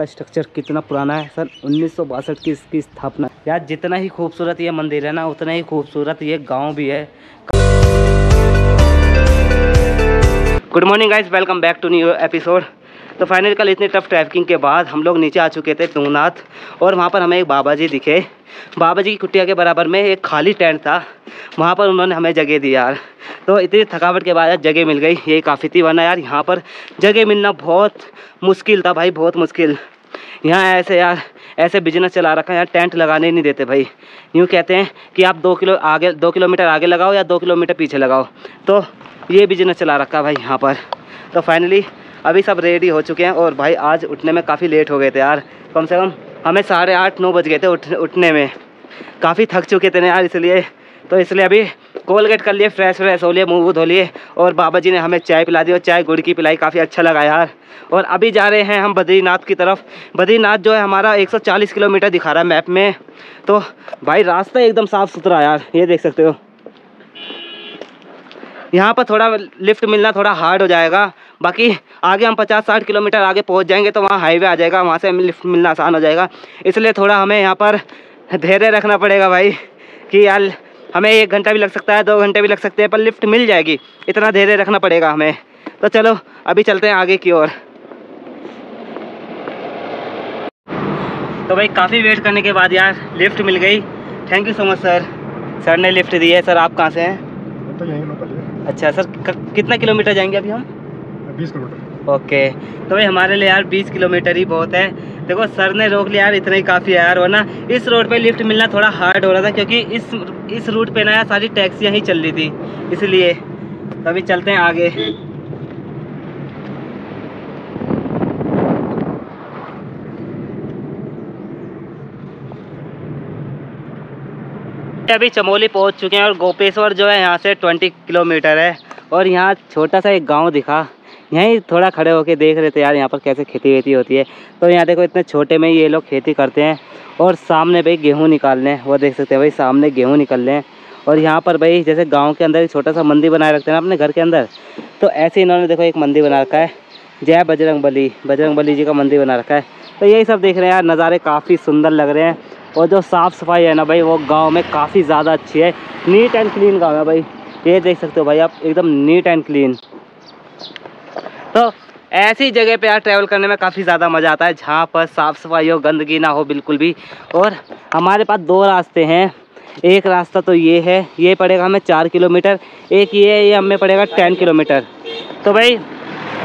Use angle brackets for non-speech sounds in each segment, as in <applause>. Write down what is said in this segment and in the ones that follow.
का स्ट्रक्चर कितना पुराना है सर? उन्नीस सौ बासठ की इसकी स्थापना। यार, जितना ही खूबसूरत ये मंदिर है ना, उतना ही खूबसूरत ये गाँव भी है। Good morning guys welcome back to new episode तो फाइनल कल इतनी टफ ट्रैफिकिंग के बाद हम लोग नीचे आ चुके थे टूंगनाथ और वहाँ पर हमें एक बाबा जी दिखे। बाबा जी की कुटिया के बराबर में एक खाली टेंट था। वहाँ पर उन्होंने हमें जगह दी यार। तो इतनी थकावट के बाद जगह मिल गई। ये काफ़ी थी, वरना यार यहाँ पर जगह मिलना बहुत मुश्किल था भाई, बहुत मुश्किल। यहाँ ऐसे यार, ऐसे बिज़नेस चला रखा है यहाँ टेंट लगाने नहीं देते भाई। यूँ कहते हैं कि आप दो किलो आगे, दो किलोमीटर आगे लगाओ या दो किलोमीटर पीछे लगाओ। तो ये बिज़नेस चला रखा है भाई यहाँ पर। तो फाइनली अभी सब रेडी हो चुके हैं और भाई आज उठने में काफ़ी लेट हो गए थे यार। कम से कम हमें साढ़े आठ, नौ बज गए थे उठ, उठने में। काफ़ी थक चुके थे ना यार इसलिए। तो इसलिए अभी कोलगेट कर लिए फ्रेश फ्रेश हो लिए मुँह धो लिए और बाबा जी ने हमें चाय पिला दी और चाय गुड़ की पिलाई, काफ़ी अच्छा लगा यार। और अभी जा रहे हैं हम बद्रीनाथ की तरफ़। बद्रीनाथ जो है हमारा 140 किलोमीटर दिखा रहा है मैप में। तो भाई रास्ता एकदम साफ़ सुथरा यार, ये देख सकते हो। यहाँ पर थोड़ा लिफ्ट मिलना थोड़ा हार्ड हो जाएगा। बाकी आगे हम 50-60 किलोमीटर आगे पहुँच जाएँगे तो वहाँ हाईवे आ जाएगा वहाँ से हमें लिफ्ट मिलना आसान हो जाएगा। इसलिए थोड़ा हमें यहाँ पर धैर्य रखना पड़ेगा भाई कि यार हमें एक घंटा भी लग सकता है दो घंटे भी लग सकते हैं पर लिफ्ट मिल जाएगी इतना धैर्य रखना पड़ेगा हमें। तो चलो अभी चलते हैं आगे की ओर। तो भाई काफ़ी वेट करने के बाद यार लिफ्ट मिल गई। Thank you so much sir sir ने लिफ्ट दी है। सर आप कहाँ से हैं? तो यहीं अच्छा सर कितना किलोमीटर जाएँगे अभी हम? बीस किलोमीटर। ओके। तो भाई हमारे लिए यार 20 किलोमीटर ही बहुत है। देखो, सर ने रोक लिया यार, इतना ही काफ़ी है यार, वरना इस रोड पे लिफ्ट मिलना थोड़ा हार्ड हो रहा था, क्योंकि इस इस रूट पे ना यार सारी टैक्सियाँ ही चल रही थी। इसलिए तो अभी चलते हैं आगे। अभी चमोली पहुँच चुके हैं और गोपेश्वर जो है यहाँ से 20 किलोमीटर है। और यहाँ छोटा सा एक गाँव दिखा। यहीं थोड़ा खड़े होकर देख रहे थे यार यहाँ पर कैसे खेती वेती होती है। तो यहाँ देखो इतने छोटे में ये लोग खेती करते हैं और सामने भाई गेहूँ निकाल लें वो देख सकते हैं भाई, सामने गेहूँ निकल लें और यहाँ पर भाई जैसे गाँव के अंदर एक छोटा सा मंदिर बनाए रखते हैं अपने घर के अंदर तो ऐसे इन्होंने देखो एक मंदिर बना रखा है। जय बजरंग बली बजरंग बली जी का मंदिर बना रखा है। तो यही सब देख रहे हैं यार, नज़ारे काफ़ी सुंदर लग रहे हैं। और जो साफ़ सफ़ाई है ना भाई, वो गाँव में काफ़ी ज़्यादा अच्छी है। नीट एंड क्लीन गाँव है भाई। ये देख सकते हो भाई आप, एकदम नीट एंड क्लीन। तो ऐसी जगह पे यार ट्रैवल करने में काफ़ी ज़्यादा मज़ा आता है, जहाँ पर साफ़ सफ़ाई हो गंदगी ना हो बिल्कुल भी। और हमारे पास दो रास्ते हैं। एक रास्ता तो ये है, ये पड़ेगा हमें चार किलोमीटर, एक ये है, ये हमें पड़ेगा टेन किलोमीटर। तो भाई,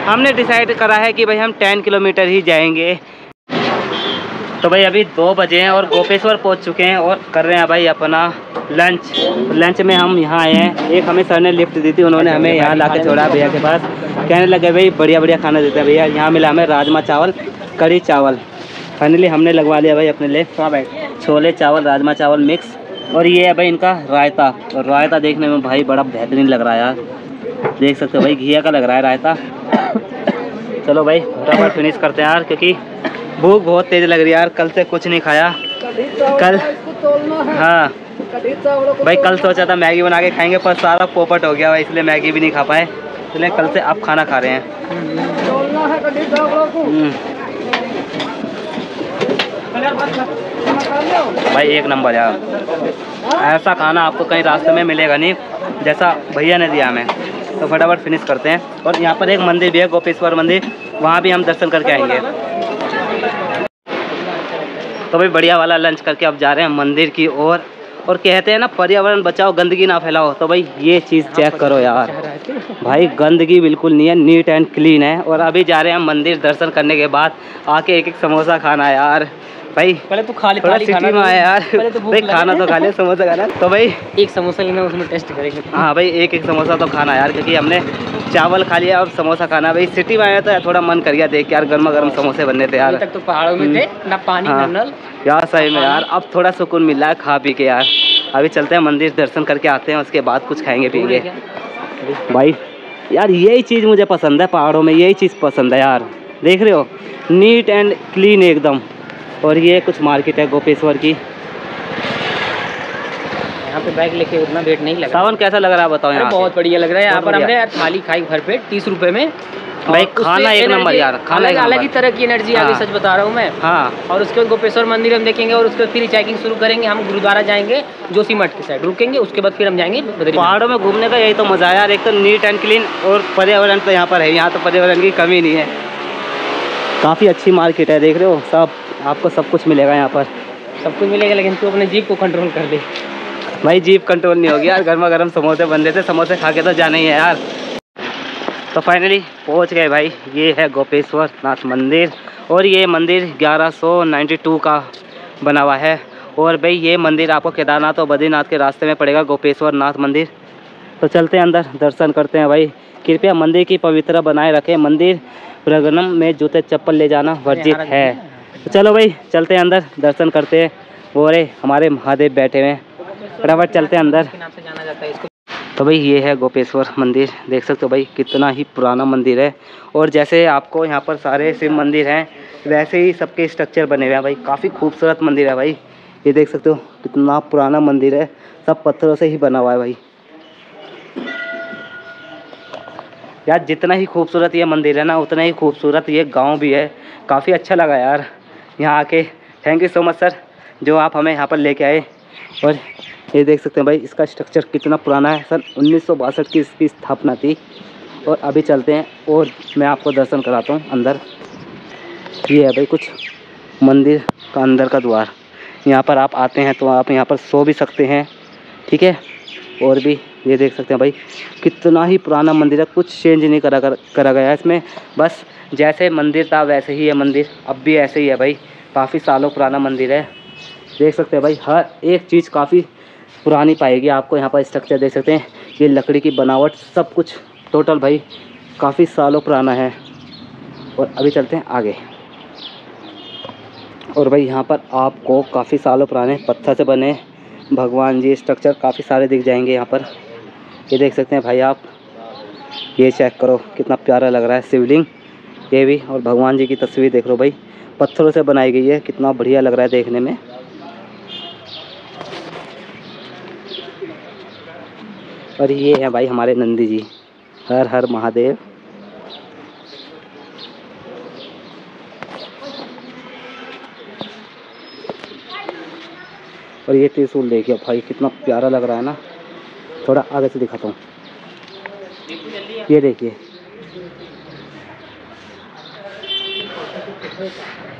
हमने डिसाइड करा है कि भाई हम टेन किलोमीटर ही जाएँगे। तो भाई अभी दो बजे हैं और गोपेश्वर पहुँच चुके हैं और कर रहे हैं भाई अपना लंच। लंच में हम यहाँ आए हैं। एक हमें सर ने लिफ्ट दी थी उन्होंने हमें यहाँ ला के छोड़ा भैया के पास। कहने लगे भाई बढ़िया बढ़िया खाना देते हैं भैया। यहाँ मिला हमें राजमा चावल कड़ी चावल। फाइनली हमने लगवा लिया भाई अपने लिए। हाँ भाई। छोले चावल राजमा चावल मिक्स और ये है भाई इनका रायता। और रायता देखने में भाई बड़ा बेहतरीन लग रहा है यार। देख सकते हो भाई घिया का लग रहा है रायता। <coughs> चलो भाई फटाफट फिनिश करते हैं यार क्योंकि भूख बहुत तेज लग रही है यार, कल से कुछ नहीं खाया। कल हाँ। भाई, कल सोचा था मैगी बना के खाएँगे, पर सारा पोपट हो गया इसलिए मैगी भी नहीं खा पाए। इसलिए कल से आप खाना खा रहे हैं। हम्म। भाई, एक नंबर यार। ऐसा खाना आपको कहीं रास्ते में मिलेगा नहीं, जैसा भैया ने दिया हमें। तो फटाफट फिनिश करते हैं। और यहाँ पर एक मंदिर भी है, गोपेश्वर मंदिर, वहाँ भी हम दर्शन करके आएँगे। तो भाई बढ़िया वाला लंच करके अब जा रहे हैं मंदिर की ओर। और, और कहते हैं ना पर्यावरण बचाओ गंदगी ना फैलाओ। तो भाई ये चीज़ चेक करो यार <laughs> भाई गंदगी बिल्कुल नहीं है नीट एंड क्लीन है। और अभी जा रहे हैं मंदिर दर्शन करने के बाद। आके एक एक समोसा खाना यार। भाई पहले तो खाली थोड़ा खाली सिटी खाना में आया यार। तो भाई खाना तो खा लिया समोसा खाना तो भाई एक समोसा लेना उसमें टेस्ट करेंगे। हाँ भाई एक एक समोसा तो खाना यार क्योंकि हमने चावल खा लिया और समोसा खाना। भाई सिटी में आया तो थोड़ा मन कर गया देख यार गर्मा गर्म समोसे बनने थे यार। तक तो पहाड़ों में थे ना पानी ना हाँ। नल। यार सही में यार अब थोड़ा सुकून मिल रहा है खा पी के यार। अभी चलते हैं मंदिर दर्शन करके आते हैं उसके बाद कुछ खाएँगे पियेंगे भाई यार यही चीज़ मुझे पसंद है पहाड़ों में यही चीज़ पसंद है यार। देख रहे हो? नीट एंड क्लीन एकदम। और ये कुछ मार्केट है गोपेश्वर की। यहाँ पे बैग लेके उतना वेट नहीं लगा। सावन कैसा लग रहा है बताओ यहाँ बहुत बढ़िया लग रहा है यहाँ पर हमने। यार थाली खाई घर पे तीस रुपए में। भाई खाना एक नंबर यार खाना अलग अलग ही तरह की एनर्जी आ गई हाँ। सच बता रहा हूँ मैं। हाँ। और उसके बाद गोपेश्वर मंदिर हम देखेंगे और उसके बाद फिर चैकिंग शुरू करेंगे हम गुरुद्वारा जाएँगे जोशी मठ की साइड रुकेंगे उसके बाद फिर हम जाएँगे पहाड़ों में घूमने का यही तो मज़ा है यार एक तो नीट एंड क्लीन और पर्यावरण तो यहाँ पर है यहाँ तो पर्यावरण की कमी नहीं है। काफ़ी अच्छी मार्केट है देख रहे हो सब। आपको सब कुछ मिलेगा यहाँ पर। सब कुछ मिलेगा लेकिन तू अपने जीप को कंट्रोल कर दे। भाई जीप कंट्रोल नहीं होगी यार। गर्मा गर्म समोसे बन रहे थे समोसे खा के तो जाना ही है यार। तो फाइनली पहुँच गए भाई। ये है गोपेश्वर नाथ मंदिर और ये मंदिर 1192 का बना हुआ है। और भाई ये मंदिर आपको केदारनाथ और बद्रीनाथ के रास्ते में पड़ेगा गोपेश्वर नाथ मंदिर। तो चलते हैं अंदर दर्शन करते हैं भाई। कृपया मंदिर की पवित्रता बनाए रखें। मंदिर प्रगनम में जूते चप्पल ले जाना वर्जित है। तो चलो भाई, चलते हैं अंदर, दर्शन करते हैं। वो रे हमारे महादेव बैठे हुए हैं। फटाफट चलते हैं अंदर। तो भाई, ये है गोपेश्वर मंदिर। देख सकते हो भाई, कितना ही पुराना मंदिर है। और जैसे आपको यहाँ पर सारे शिव मंदिर हैं, वैसे ही सबके स्ट्रक्चर बने हुए हैं भाई। काफ़ी खूबसूरत मंदिर है भाई। ये देख सकते हो, कितना पुराना मंदिर है। सब पत्थरों से ही बना हुआ है भाई। यार, जितना ही खूबसूरत ये मंदिर है ना, उतना ही खूबसूरत ये गाँव भी है। काफ़ी अच्छा लगा यार। यहाँ आके। Thank you so much sir जो आप हमें यहाँ पर लेके आए। और ये देख सकते हैं भाई इसका स्ट्रक्चर कितना पुराना है। सर उन्नीस सौ बासठ की इसकी स्थापना थी। और अभी चलते हैं और मैं आपको दर्शन कराता हूँ अंदर। ये है भाई कुछ मंदिर का अंदर का द्वार। यहाँ पर आप आते हैं तो आप यहाँ पर सो भी सकते हैं ठीक है? और भी ये देख सकते हैं भाई कितना ही पुराना मंदिर है कुछ चेंज नहीं करा कर, करा गया है इसमें। बस जैसे मंदिर था वैसे ही है मंदिर अब भी ऐसे ही है भाई। काफ़ी सालों पुराना मंदिर है। देख सकते हैं भाई, हर एक चीज़ काफ़ी पुरानी पाएगी। आपको यहाँ पर स्ट्रक्चर देख सकते हैं। ये लकड़ी की बनावट, सब कुछ टोटल भाई काफ़ी सालों पुराना है। और अभी चलते हैं आगे। और भाई यहाँ पर आपको काफ़ी सालों पुराने पत्थर से बने भगवान जी स्ट्रक्चर काफ़ी सारे दिख जाएँगे यहाँ पर। ये देख सकते हैं भाई आप। ये चेक करो, कितना प्यारा लग रहा है शिवलिंग। ये भी, और भगवान जी की तस्वीर देख लो भाई। पत्थरों से बनाई गई है। कितना बढ़िया लग रहा है देखने में। और ये है भाई हमारे नंदी जी। हर हर महादेव। और ये त्रिशूल देखिए भाई, कितना प्यारा लग रहा है ना। थोड़ा आगे से दिखाता हूँ। ये देखिए। voltar.